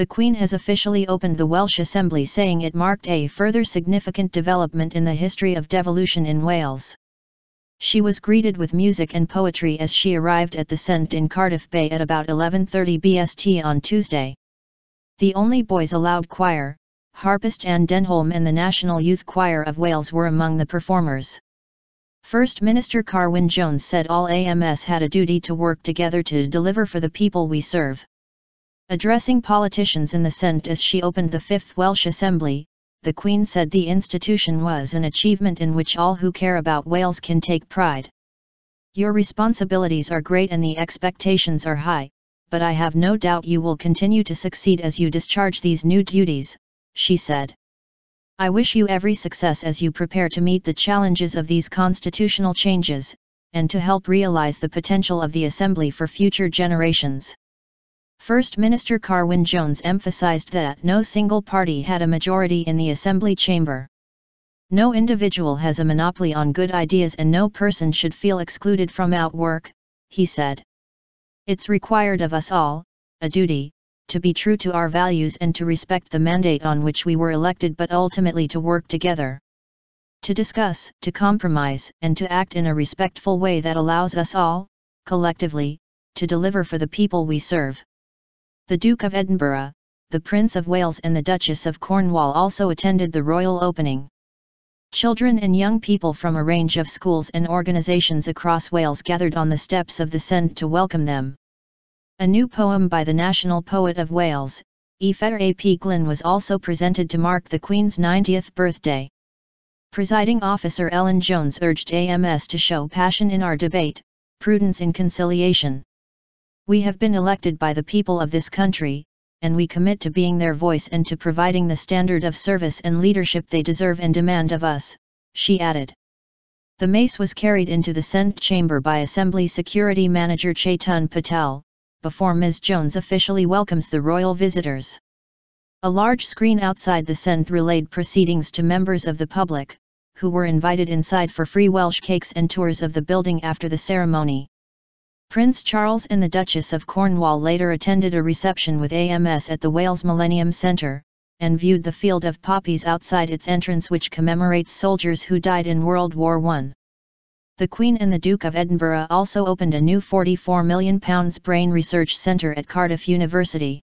The Queen has officially opened the Welsh Assembly saying it marked a further significant development in the history of devolution in Wales. She was greeted with music and poetry as she arrived at the Senedd in Cardiff Bay at about 11.30 BST on Tuesday. The Only Boys Aloud choir, harpist Anne Denholm and the National Youth Choir of Wales were among the performers. First Minister Carwyn Jones said all AMS had a duty to work together to deliver for the people we serve. Addressing politicians in the Senedd as she opened the Fifth Welsh Assembly, the Queen said the institution was an achievement in which all who care about Wales can take pride. Your responsibilities are great and the expectations are high, but I have no doubt you will continue to succeed as you discharge these new duties, she said. I wish you every success as you prepare to meet the challenges of these constitutional changes, and to help realize the potential of the Assembly for future generations. First Minister Carwyn Jones emphasized that no single party had a majority in the Assembly chamber. No individual has a monopoly on good ideas and no person should feel excluded from outwork, he said. It's required of us all, a duty, to be true to our values and to respect the mandate on which we were elected but ultimately to work together. To discuss, to compromise, and to act in a respectful way that allows us all, collectively, to deliver for the people we serve. The Duke of Edinburgh, the Prince of Wales and the Duchess of Cornwall also attended the royal opening. Children and young people from a range of schools and organisations across Wales gathered on the steps of the Senedd to welcome them. A new poem by the national poet of Wales, Ifor ap Glyn was also presented to mark the Queen's 90th birthday. Presiding officer Elin Jones urged AMS to show passion in our debate, prudence in conciliation. We have been elected by the people of this country, and we commit to being their voice and to providing the standard of service and leadership they deserve and demand of us, she added. The mace was carried into the Senedd chamber by Assembly Security Manager Chetan Patel, before Ms. Jones officially welcomes the royal visitors. A large screen outside the Senedd relayed proceedings to members of the public, who were invited inside for free Welsh cakes and tours of the building after the ceremony. Prince Charles and the Duchess of Cornwall later attended a reception with AMS at the Wales Millennium Centre, and viewed the field of poppies outside its entrance which commemorates soldiers who died in World War I. The Queen and the Duke of Edinburgh also opened a new £44 million brain research centre at Cardiff University.